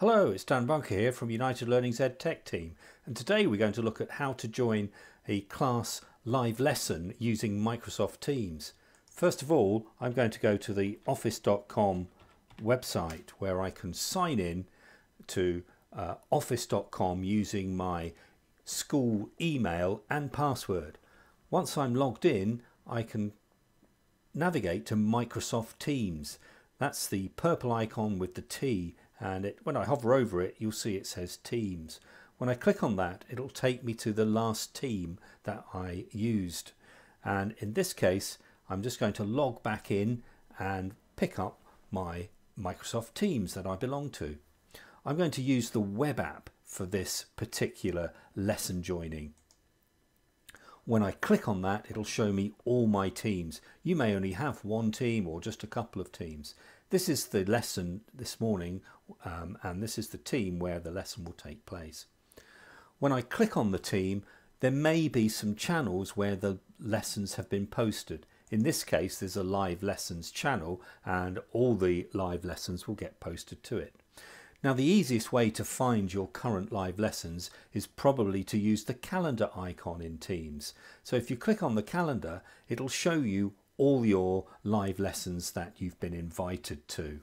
Hello, it's Dan Bunker here from United Learning's Ed Tech team and today we're going to look at how to join a class live lesson using Microsoft Teams. First of all, I'm going to go to the office.com website where I can sign in to uh, office.com using my school email and password. Once I'm logged in, I can navigate to Microsoft Teams. That's the purple icon with the T and it, when I hover over it you'll see it says Teams. When I click on that it'll take me to the last team that I used and in this case I'm just going to log back in and pick up my Microsoft Teams that I belong to. I'm going to use the web app for this particular lesson joining. When I click on that, it'll show me all my teams. You may only have one team or just a couple of teams. This is the lesson this morning um, and this is the team where the lesson will take place. When I click on the team, there may be some channels where the lessons have been posted. In this case, there's a live lessons channel and all the live lessons will get posted to it. Now the easiest way to find your current live lessons is probably to use the calendar icon in Teams. So if you click on the calendar, it'll show you all your live lessons that you've been invited to.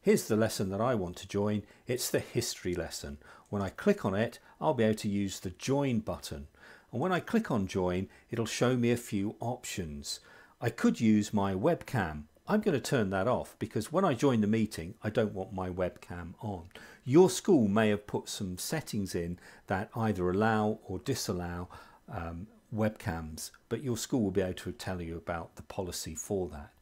Here's the lesson that I want to join. It's the history lesson. When I click on it, I'll be able to use the join button. And when I click on join, it'll show me a few options. I could use my webcam I'm going to turn that off because when I join the meeting, I don't want my webcam on. Your school may have put some settings in that either allow or disallow um, webcams, but your school will be able to tell you about the policy for that.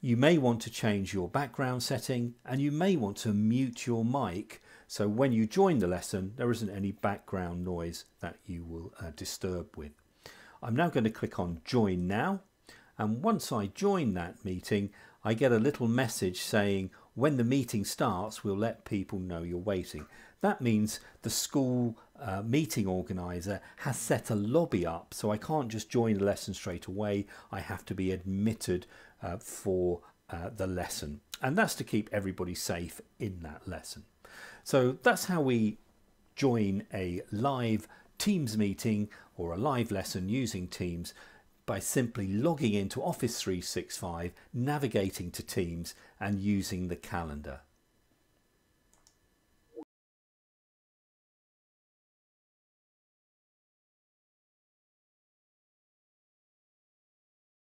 You may want to change your background setting and you may want to mute your mic so when you join the lesson there isn't any background noise that you will uh, disturb with. I'm now going to click on join now and once I join that meeting I get a little message saying when the meeting starts we'll let people know you're waiting. That means the school uh, meeting organizer has set a lobby up so I can't just join the lesson straight away I have to be admitted uh, for uh, the lesson and that's to keep everybody safe in that lesson. So that's how we join a live Teams meeting or a live lesson using Teams by simply logging into Office 365, navigating to Teams and using the calendar.